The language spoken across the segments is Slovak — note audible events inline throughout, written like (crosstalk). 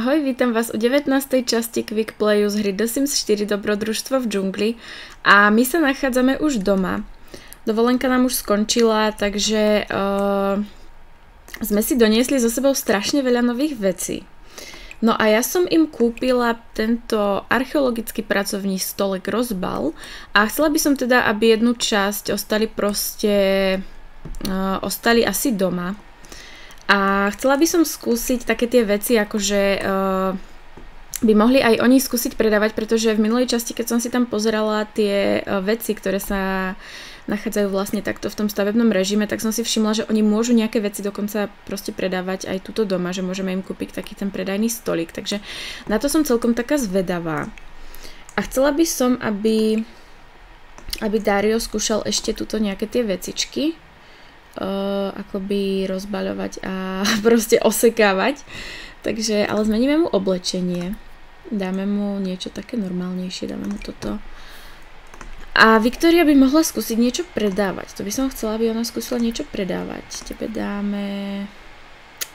Ahoj, vítam vás u 19. časti Quick Playu z hry The Sims 4 Dobrodružstvo v džungli a my sa nachádzame už doma. Dovolenka nám už skončila, takže uh, sme si doniesli so sebou strašne veľa nových vecí. No a ja som im kúpila tento archeologický pracovný stolek rozbal a chcela by som teda, aby jednu časť ostali proste, uh, ostali asi doma a chcela by som skúsiť také tie veci, akože uh, by mohli aj oni skúsiť predávať, pretože v minulej časti, keď som si tam pozerala tie uh, veci, ktoré sa nachádzajú vlastne takto v tom stavebnom režime, tak som si všimla, že oni môžu nejaké veci dokonca proste predávať aj túto doma, že môžeme im kúpiť taký ten predajný stolík. Takže na to som celkom taká zvedavá. A chcela by som, aby, aby Dario skúšal ešte túto nejaké tie vecičky, uh, akoby rozbaľovať a (laughs) proste osekávať. Takže, ale zmeníme mu oblečenie. Dáme mu niečo také normálnejšie, dáme mu toto. A Viktoria by mohla skúsiť niečo predávať. To by som chcela, aby ona skúsila niečo predávať. Tebe dáme...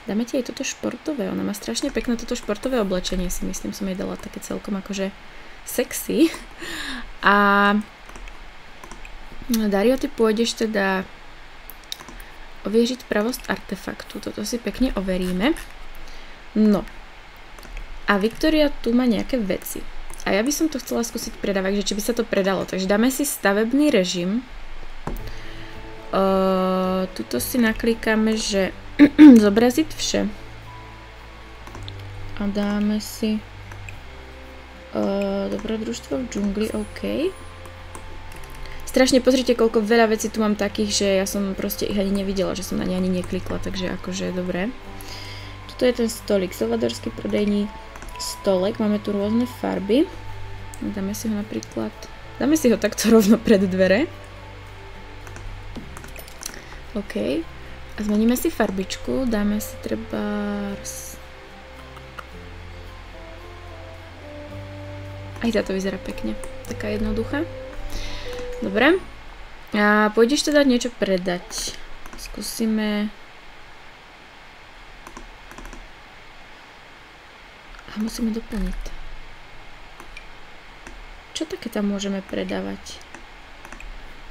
Dáme ti aj toto športové. Ona má strašne pekné toto športové oblečenie, si myslím, som jej dala také celkom akože sexy. (laughs) A Dario, ty pôjdeš teda ověřit pravost artefaktu. Toto si pekne overíme. No. A Viktoria tu má nejaké veci. A ja by som to chcela skúsiť predávať, že či by sa to predalo. Takže dáme si stavebný režim. Uh, tuto si naklíkáme, že (clears throat) zobraziť vše. A dáme si uh, dobrodružstvo v džungli, OK strašne pozrite, koľko veľa vecí tu mám takých, že ja som proste ich ani nevidela, že som na ne ani neklikla, takže akože dobré. Tuto je ten stolik, salvadorský prodejní stolek, máme tu rôzne farby. Dáme si ho napríklad, dáme si ho takto (laughs) rovno pred dvere. OK. A zmeníme si farbičku, dáme si treba... Aj táto vyzerá pekne, taká jednoduchá. Dobre. A pôjdeš teda niečo predať. Skúsime... A musíme doplniť. Čo také tam môžeme predávať?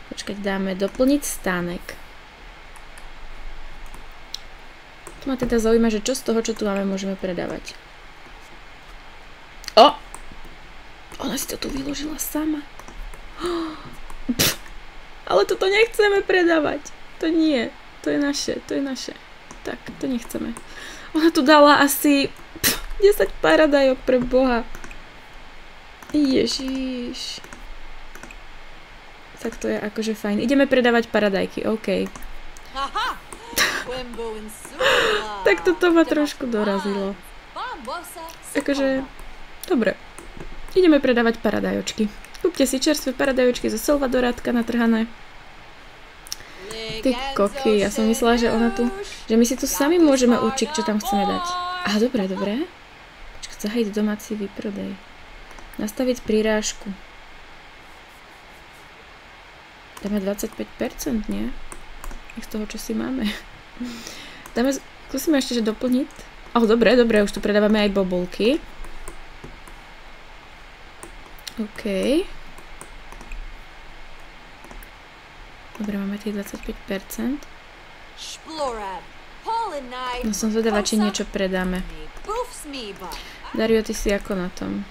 Počkať, dáme doplniť stánek. Tu ma teda zaujíma, že čo z toho, čo tu máme, môžeme predávať. O! Ona si to tu vyložila sama. Oh, (gasps) ale toto nechceme predávať. To nie. To je naše, to je naše. Tak, to nechceme. Ona tu dala asi pff, 10 paradajok pre Boha. Ježiš. Tak to je akože fajn. Ideme predávať paradajky, OK. (laughs) tak toto ma trošku dorazilo. Akože, dobre. Ideme predávať paradajočky. Kúpte si čerstvé paradajočky zo Salvadorátka natrhané. Ty koky, ja som myslela, že ona tu... Že my si tu sami môžeme určiť, čo tam chceme dať. Aha, dobre, dobre. Počkaj, zahajiť domáci výprodej. Nastaviť prirážku. Dáme 25%, nie? Z toho, čo si máme. Dáme, skúsime ešte, že doplniť. Oh, dobre, dobre, už tu predávame aj bobulky. OK. Dobre, máme tých 25%. No som zvedavá, či niečo predáme. Dario, ty si ako na tom?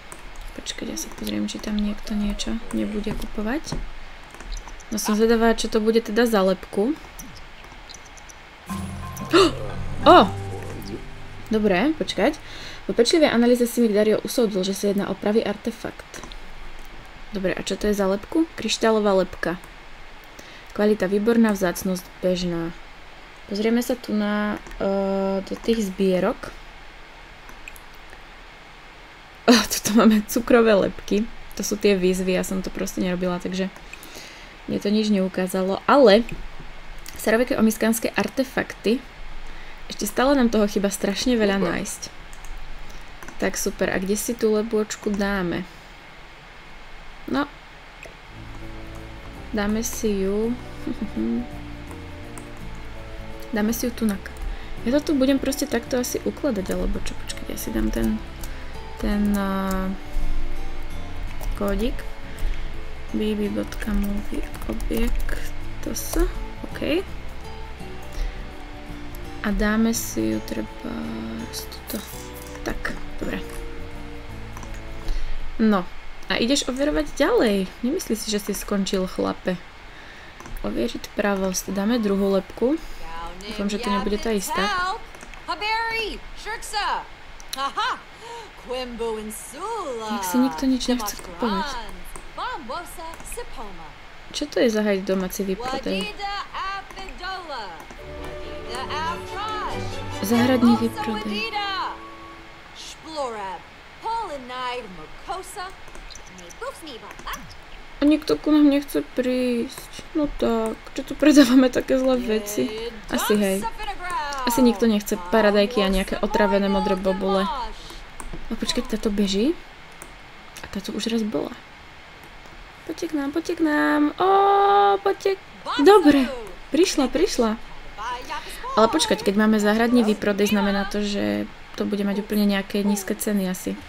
Počkať, ja si pozriem, či tam niekto niečo nebude kupovať. No som zvedavá, čo to bude teda za lepku. (gasps) Oh! Dobre, počkať. Po pečlivej analýze si mi Dario usoudil, že sa jedná o pravý artefakt. Dobre, a čo to je za lepku? Kryštálová lepka. Kvalita výborná, vzácnosť bežná. Pozrieme sa tu na uh, do tých zbierok. (laughs) Oh, tuto máme cukrové lepky. To sú tie výzvy, ja som to proste nerobila, takže mne to nič neukázalo. Ale staroveké omiskanské artefakty ešte stále nám toho chyba strašne veľa nájsť. Tak super, a kde si tú lebočku dáme? No. Dáme si ju. (laughs) Dáme si ju tunak. Ja to tu budem proste takto asi ukladať, alebo čo, počkaj. ja si dám ten, ten uh, kódik bb.movie objekt to sa, OK a dáme si ju treba tuto. Tak, dobre. No, a ideš overovať ďalej. Nemyslí si, že si skončil, chlape. Overiť pravosť. Dáme druhú lepku. Dúfam, že to nebude tá istá. Nech si nikto nič nechce kupovať. Čo to je za hajt domáci vyprodaj? Záhradný vyprodaj. A nikto ku nám nechce prísť. No tak, čo tu predávame také zlé veci? Asi hej. Asi nikto nechce paradajky a nejaké otravené modré bobule. No počkať, táto beží? A táto už raz bola. Poďte k nám, poďte k nám. Ó, poďte. Dobre, prišla, prišla. Ale počkať, keď máme záhradný výprodej, znamená to, že to bude mať úplne nejaké nízke ceny asi.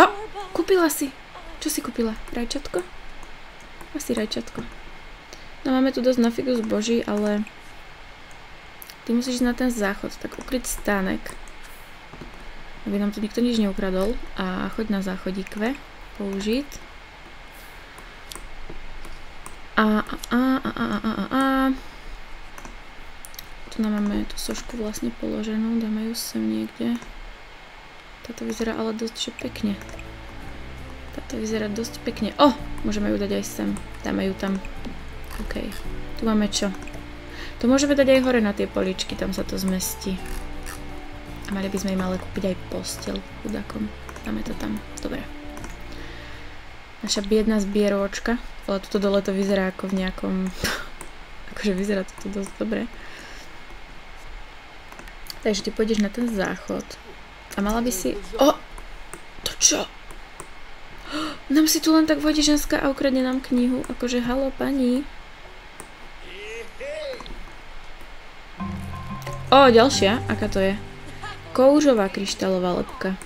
O, kúpila si. Čo si kúpila? Rajčatko? Asi rajčatko. No máme tu dosť na figu zboží, ale ty musíš ísť na ten záchod, tak ukryť stánek. Aby nám tu nikto nič neukradol. A choď na záchodíkve. Použiť. A, a, a, a, a, a, a. Tu nám máme tú sošku vlastne položenú, dáme ju sem niekde. Táto vyzerá ale dosť že pekne. Táto vyzerá dosť pekne. O! Môžeme ju dať aj sem. Dáme ju tam. OK. Tu máme čo? To môžeme dať aj hore na tie poličky, tam sa to zmestí. A mali by sme im ale kúpiť aj postel chudakom. Dáme to tam. Dobre. Naša biedná zbieročka. Ale tuto dole to vyzerá ako v nejakom... (laughs) akože vyzerá to tu dosť dobre. Takže ty pôjdeš na ten záchod. A mala by si... O! To čo? Nám si tu len tak vojde ženská a ukradne nám knihu. Akože halo pani. O, ďalšia. Aká to je? Koužová kryštálová lepka.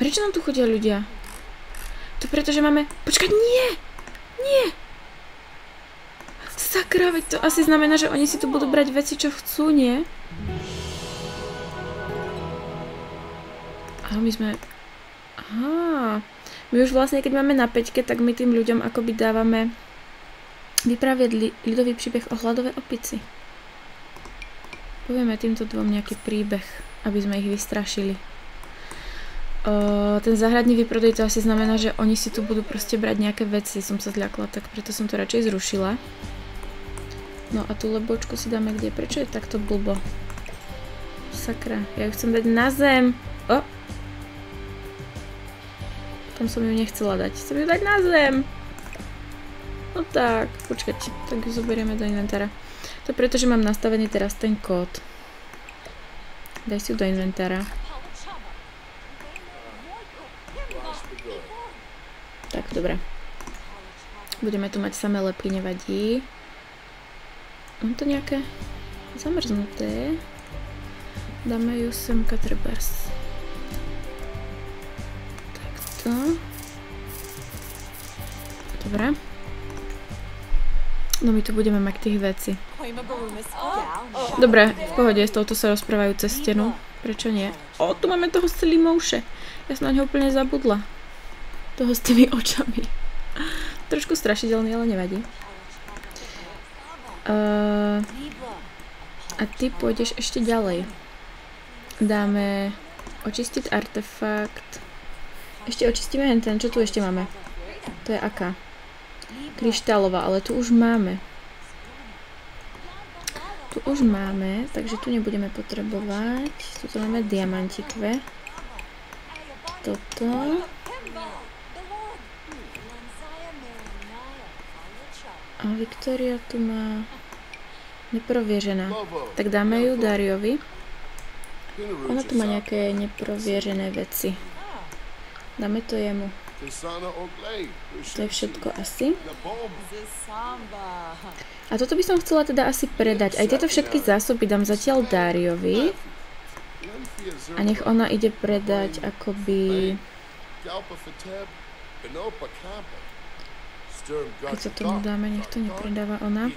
Prečo nám tu chodia ľudia? To preto, že máme... Počkaj, nie! Nie! Sakra, veď to asi znamená, že oni si tu budú brať veci, čo chcú, nie? A my sme... Aha. My už vlastne, keď máme na peťke, tak my tým ľuďom akoby dávame vypraviť li ľudový príbeh o hladové opici. Povieme týmto dvom nejaký príbeh, aby sme ich vystrašili. O, ten záhradný vyprodej to asi znamená, že oni si tu budú proste brať nejaké veci, som sa zľakla, tak preto som to radšej zrušila. No a tú lebočku si dáme kde? Prečo je takto blbo? Sakra, ja ju chcem dať na zem. Tam som ju nechcela dať. Chcem ju dať na zem. No tak, počkať, tak ju zoberieme do inventára. To je preto, že mám nastavený teraz ten kód. Daj si ju do inventára. Tak, dobre. Budeme tu mať samé lepky, nevadí. Mám to nejaké zamrznuté. Dáme ju semka trebárs. Takto. Dobre. No my tu budeme mať tých veci. Dobre, v pohode, s touto sa rozprávajú cez stenu. Prečo nie? O, tu máme toho Slimouše. Ja som na ňo úplne zabudla. Toho s tými očami. (laughs) Trošku strašidelný, ale nevadí. Uh, a ty pôjdeš ešte ďalej. Dáme očistiť artefakt. Ešte očistíme hen ten. Čo tu ešte máme? To je aká? Kryštálová, ale tu už máme. Tu už máme, takže tu nebudeme potrebovať. Tu máme diamantikve. Toto. A Viktoria tu má neproviežená. Tak dáme ju Dariovi. Ona tu má nejaké neproviežené veci. Dáme to jemu. To je všetko asi. A toto by som chcela teda asi predať. Aj tieto všetky zásoby dám zatiaľ Dariovi. A nech ona ide predať akoby... Keď sa tomu dáme, nech to nepredáva ona.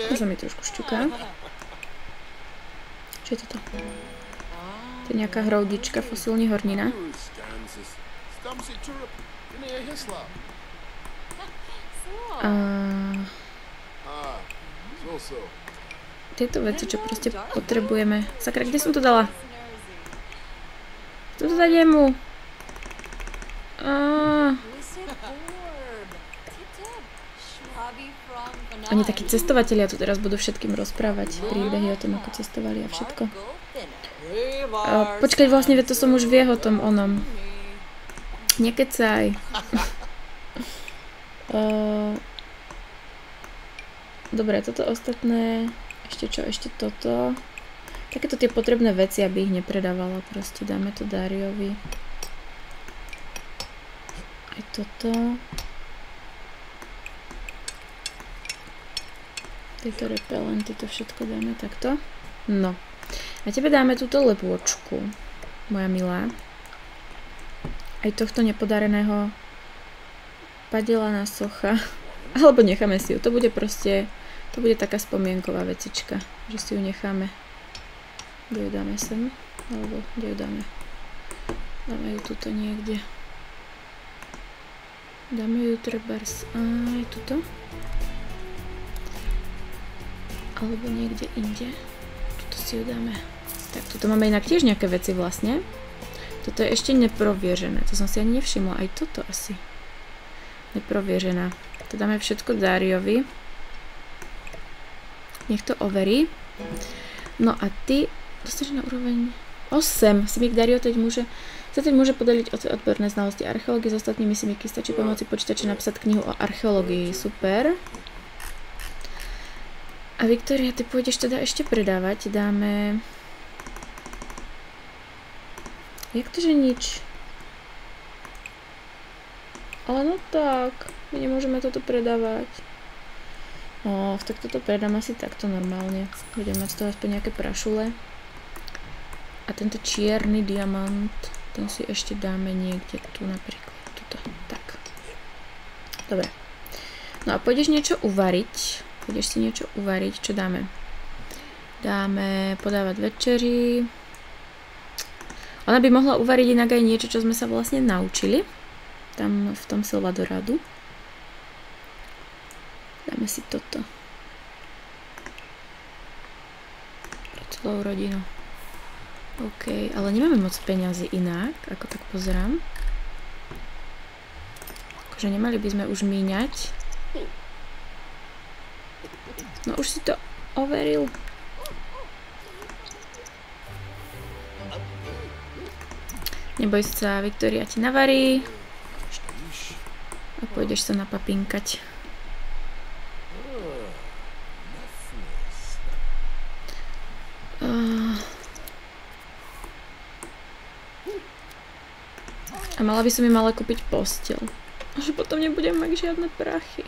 To sa mi trošku šťuká. Čo je toto? To je nejaká hroudička, fosilní hornina. Tieto veci, čo proste potrebujeme. Sakra, kde som to dala? To dať jemu. Oni takí cestovatelia tu teraz budú všetkým rozprávať príbehy o tom, ako cestovali a všetko. A počkať, vlastne, to som už vie o tom onom. Nekecaj. (laughs) uh, dobre, toto ostatné, ešte čo, ešte toto. Takéto tie potrebné veci, aby ich nepredávala, proste dáme to Dariovi. Aj toto. Tieto repelenty, to všetko dáme takto. No. A tebe dáme túto lepôčku, moja milá. Aj tohto nepodareného padelaná socha. (laughs) Alebo necháme si ju. To bude proste, to bude taká spomienková vecička, že si ju necháme. Kde ju dáme sem? Alebo kde ju dáme? Dáme ju tuto niekde. Dáme ju trebárs aj tuto alebo niekde inde. Tuto si ju dáme. Tak, tuto máme inak tiež nejaké veci vlastne. Toto je ešte neproviežené. To som si ani nevšimla. Aj toto asi. Neproviežená. To dáme všetko Dariovi. Nech to overí. No a ty dostaneš na úroveň 8. Simik Dario teď môže sa teď môže podeliť o odborné znalosti archeológie s ostatnými simiky. Stačí pomoci počítači napsať knihu o archeológii. Super. A Viktoria, ty pôjdeš teda ešte predávať. Dáme... Jak to, že nič? Ale no tak, my nemôžeme toto predávať. Oh, tak toto predám asi takto normálne. Budem mať z toho aspoň nejaké prašule. A tento čierny diamant, ten si ešte dáme niekde tu napríklad. Tuto, tak. Dobre. No a pôjdeš niečo uvariť. Budeš si niečo uvariť. Čo dáme? Dáme podávať večeri. Ona by mohla uvariť inak aj niečo, čo sme sa vlastne naučili. Tam v tom Silvadoradu. Dáme si toto. Pre celou rodinu. OK, ale nemáme moc peňazí inak, ako tak pozerám. Akože nemali by sme už míňať. No už si to overil. Neboj sa, Viktoria ti navarí. A pôjdeš sa napapinkať. A mala by som mi mala kúpiť postel. A že potom nebudem mať žiadne prachy.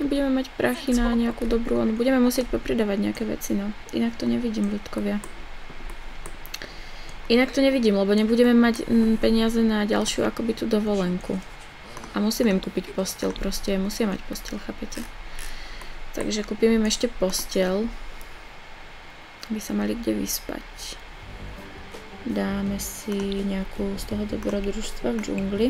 Nebudeme mať prachy na nejakú dobrú onu. Budeme musieť popridávať nejaké veci, no. Inak to nevidím, ľudkovia. Inak to nevidím, lebo nebudeme mať mm, peniaze na ďalšiu akoby tú dovolenku. A musím im kúpiť postel, proste musia mať postel, chápete? Takže kúpim im ešte postel, aby sa mali kde vyspať. Dáme si nejakú z toho dobrodružstva v džungli.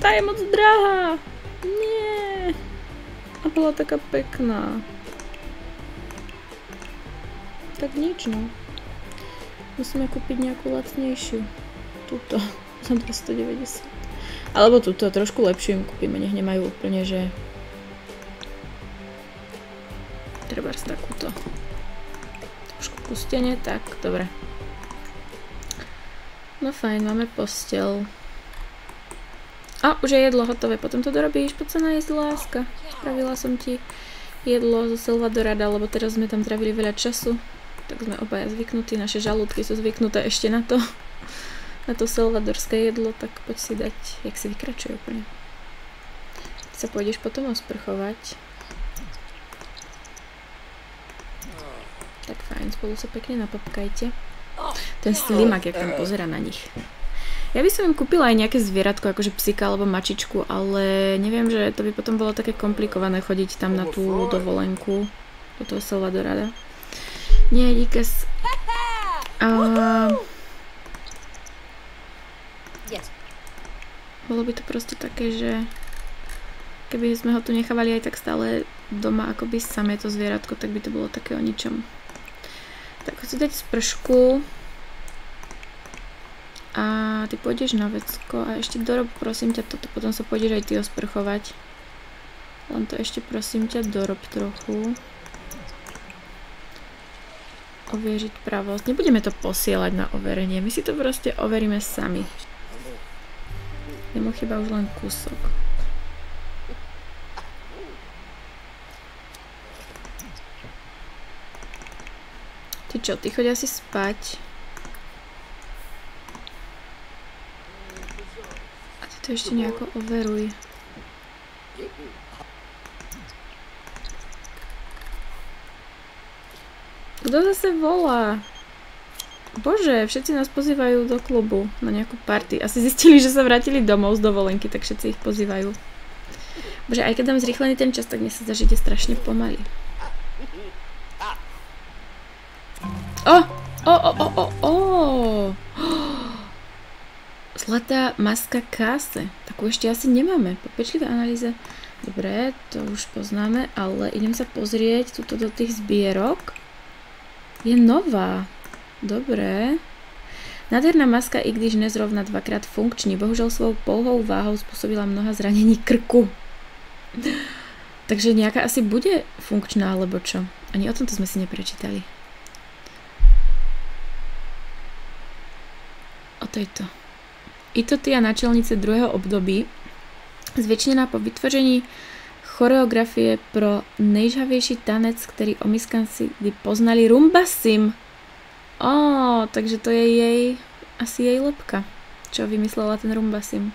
Tá je moc drahá. Nie. A bola taká pekná. Tak nič no. Musíme kúpiť nejakú lacnejšiu. Tuto. (laughs) Za 290. Alebo túto, trošku lepšiu im kúpime. Nech nemajú úplne, že... Treba takúto. Trošku pustenie, tak, dobre. No fajn, máme postel. A, už je jedlo hotové, potom to dorobíš, poď sa nájsť, láska. Spravila som ti jedlo zo Salvadorada, lebo teraz sme tam travili veľa času. Tak sme obaja zvyknutí, naše žalúdky sú zvyknuté ešte na to, (laughs) na to salvadorské jedlo, tak poď si dať, jak si vykračuje úplne. Ty sa pôjdeš potom osprchovať. Tak fajn, spolu sa pekne napapkajte. Ten slimak, jak tam pozera na nich. Ja by som im kúpila aj nejaké zvieratko, akože psika alebo mačičku, ale neviem, že to by potom bolo také komplikované chodiť tam na tú dovolenku do toho Salvadorada. Nie, díkes. A... Bolo by to proste také, že keby sme ho tu nechávali aj tak stále doma akoby samé to zvieratko, tak by to bolo také o ničom. Tak chci dať spršku. A ty pôjdeš na vecko a ešte dorob prosím ťa toto, potom sa pôjdeš aj ty osprchovať. Len to ešte prosím ťa dorob trochu. Overiť pravosť. Nebudeme to posielať na overenie, my si to proste overíme sami. Jemu chyba už len kúsok. Ty čo, ty chodia si spať? A ty to ešte nejako overuj. Kto zase volá? Bože, všetci nás pozývajú do klubu na nejakú party. Asi zistili, že sa vrátili domov z dovolenky, tak všetci ich pozývajú. Bože, aj keď dám zrýchlený ten čas, tak mne sa ide strašne pomaly. O! O, o, o, o, o! Zlatá maska káse. Takú ešte asi nemáme. Po pečlivé analýze. Dobre, to už poznáme, ale idem sa pozrieť tuto do tých zbierok. Je nová. Dobre. Nádherná maska, i když nezrovna dvakrát funkční, bohužel svou pouhou váhou spôsobila mnoha zranení krku. (laughs) Takže nejaká asi bude funkčná, alebo čo? Ani o tomto sme si neprečítali. o tejto. Itotia načelnice druhého období, zväčšená po vytvoření choreografie pro nejžhavější tanec, který omyskanci kdy poznali Rumba Sim. Ó, takže to je jej, asi jej lepka, čo vymyslela ten Rumba Sim.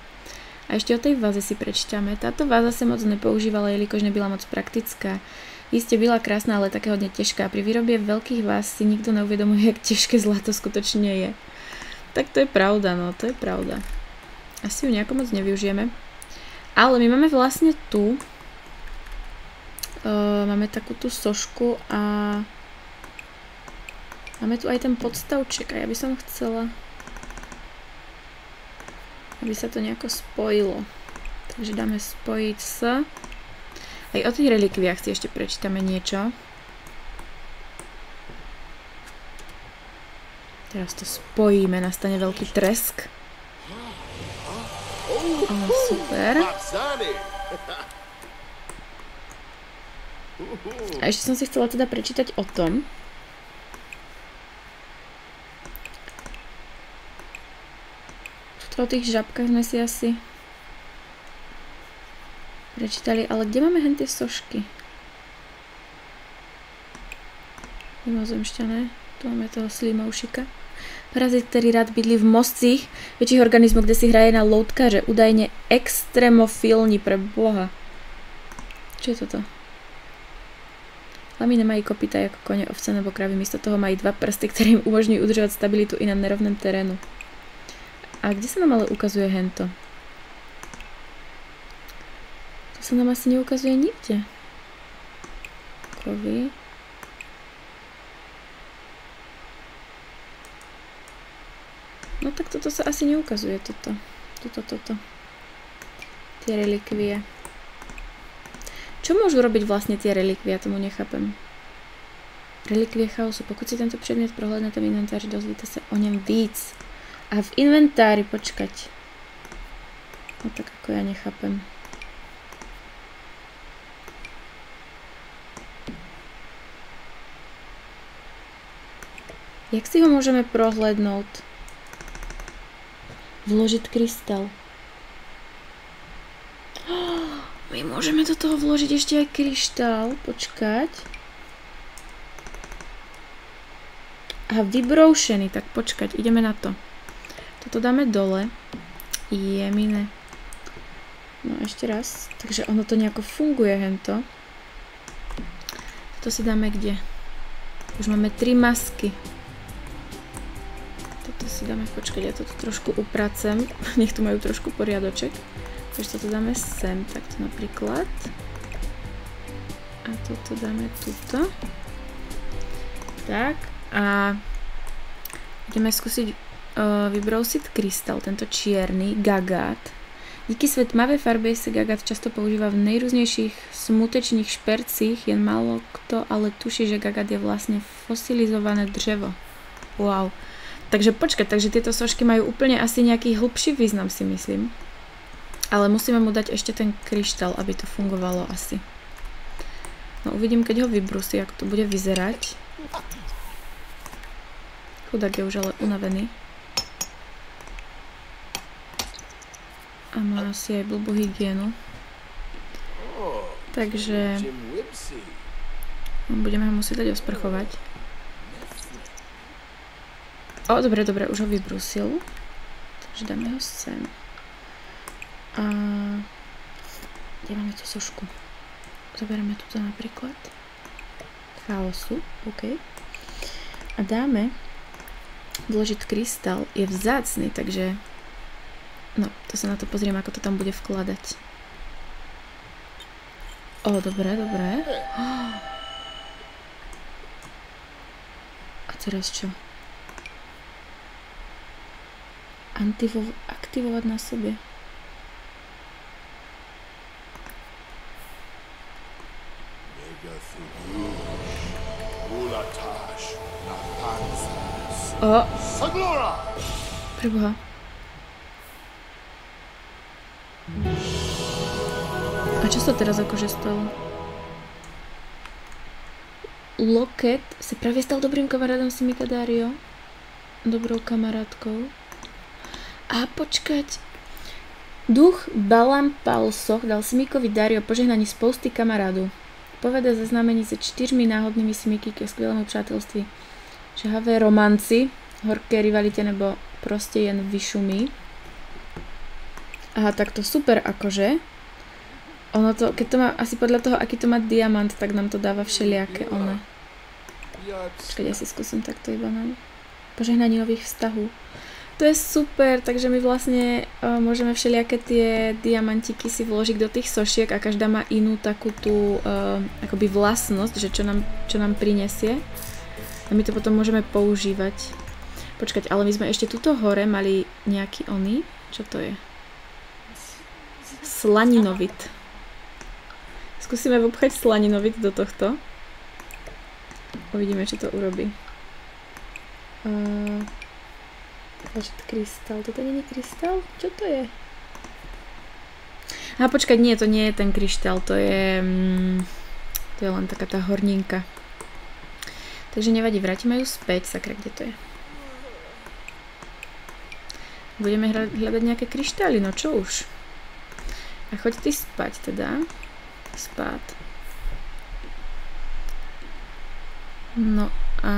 A ešte o tej váze si prečítame. Táto váza sa moc nepoužívala, jelikož nebyla moc praktická. Isté byla krásna, ale také hodne ťažká. Pri výrobě veľkých váz si nikto neuvedomuje, jak ťažké zlato skutočne je. Tak to je pravda, no to je pravda. Asi ju nejako moc nevyužijeme. Ale my máme vlastne tu uh, máme takú tú sošku a máme tu aj ten podstavček a ja by som chcela aby sa to nejako spojilo. Takže dáme spojiť s aj o tých relikviách si ešte prečítame niečo. Teraz to spojíme, nastane veľký tresk. Oh, super. A ešte som si chcela teda prečítať o tom, o tých žabkách sme si asi prečítali, ale kde máme hen tie sošky? Mimozemšťané. Tu máme toho slimovšika. Parazit, který rád bydlí v mozcích väčších organizmů, kde si hraje na loutkaře. Údajne extremofilní pre boha. Čo je toto? Lamy nemají kopita jako koně, ovce nebo kravy, místo toho mají dva prsty, které im umožňují udržovat stabilitu i na nerovném terénu. A kde sa nám ale ukazuje hento? To sa nám asi neukazuje nikde. Kovy. No tak toto sa asi neukazuje, toto. Toto, toto. Tie relikvie. Čo môžu robiť vlastne tie relikvie? Ja tomu nechápem. Relikvie chaosu. Pokud si tento předmět prohlédnete v inventáři, dozvíte sa o ňom víc. A v inventári, počkať. No tak ako ja nechápem. Jak si ho môžeme prohlédnout? Vložiť krystal. (gasps) My môžeme do toho vložiť ešte aj kryštál. Počkať. A vybroušený. Tak počkať, ideme na to. Toto dáme dole. Jemine. No ešte raz. Takže ono to nejako funguje hento. Toto si dáme kde? Už máme tri masky. Si dáme, počkať, ja toto trošku upracem. (laughs) Nech tu majú trošku poriadoček. Takže toto dáme sem, takto napríklad. A toto dáme tuto. Tak. A ideme skúsiť uh, vybrousiť krystal, tento čierny, gagát. Díky své tmavé farbe sa gagát často používa v nejrůznějších smutečných špercích, jen málo kto ale tuší, že gagát je vlastne fosilizované drzevo. Wow. Takže počkať, takže tieto sošky majú úplne asi nejaký hlbší význam si myslím. Ale musíme mu dať ešte ten kryštál, aby to fungovalo asi. No uvidím, keď ho vybrusí, ako to bude vyzerať. Chudák je už ale unavený. A má asi aj blbú hygienu. Takže budeme ho musieť dať osprchovať. O, dobre, dobre, už ho vybrusil. Takže dáme ho sem. A kde máme tú sošku? Zoberieme tuto napríklad. Chaosu, OK. A dáme dôležit krystal. Je vzácný, takže no, to sa na to pozriem, ako to tam bude vkladať. O, dobre, dobre. (gasps) A teraz čo? Aktivovať na sebe. O! Preboha. A čo sa teraz akože stalo? Loket sa práve stal dobrým kamarádom s Mika Dario. Dobrou kamarátkou. A počkať. Duch Balam Palsoch dal Smíkovi Dario požehnaní spousty kamarádu. Povede zaznamení se čtyřmi náhodnými smíky ke skvělému přátelství. Žahavé romanci, horké rivalite nebo proste jen vyšumí. Aha, tak to super akože. Ono to, keď to má, asi podľa toho, aký to má diamant, tak nám to dáva všelijaké one. Počkať, ja si skúsim takto iba na požehnanie nových vztahov. To je super, takže my vlastne uh, môžeme všelijaké tie diamantiky si vložiť do tých sošiek a každá má inú takú tú uh, akoby vlastnosť, že čo nám, čo nám prinesie. A my to potom môžeme používať. Počkať, ale my sme ešte tuto hore mali nejaký oný. Čo to je? Slaninovit. Skúsime vopchať slaninovit do tohto. Uvidíme, čo to urobí. Uh, Ležet krystal. Toto není krystal? Čo to je? A počkať, nie, to nie je ten kryštál, to je... Mm, to je len taká tá horninka. Takže nevadí, vrátime ju späť, sakra, kde to je? Budeme hľadať nejaké kryštály, no čo už? A choď ty spať teda. Spát. No a...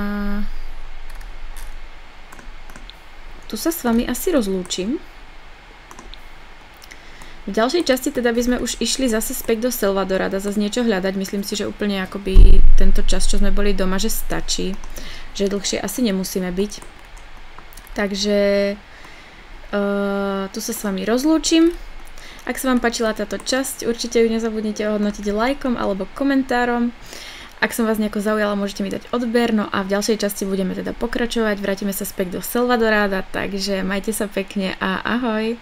tu sa s vami asi rozlúčim. V ďalšej časti teda by sme už išli zase späť do Salvadora, dá zase niečo hľadať. Myslím si, že úplne akoby tento čas, čo sme boli doma, že stačí. Že dlhšie asi nemusíme byť. Takže uh, tu sa s vami rozlúčim. Ak sa vám páčila táto časť, určite ju nezabudnite ohodnotiť lajkom alebo komentárom. Ak som vás nejako zaujala, môžete mi dať odber, no a v ďalšej časti budeme teda pokračovať, vrátime sa späť do Salvadoráda, takže majte sa pekne a ahoj!